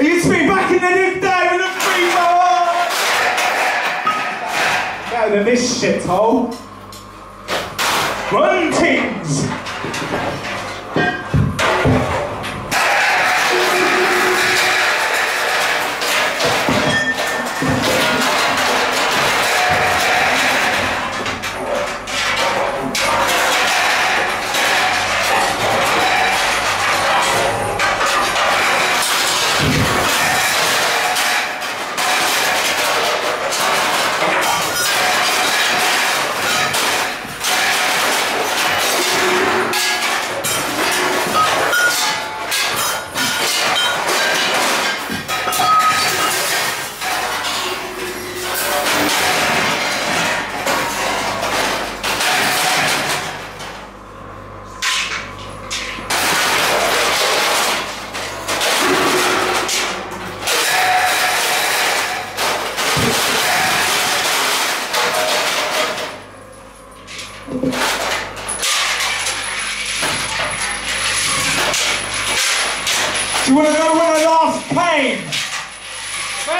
It used to be back in the lift day with a free ball. Better than this shithole. Run teams.